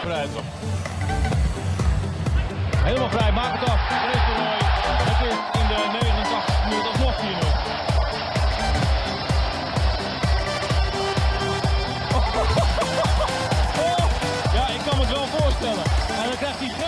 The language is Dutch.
Vrijdag. Helemaal vrij, maak het af. Het is in de 89 minuut alsnog 4-0. Ja, ik kan me het wel voorstellen. En dan krijgt hij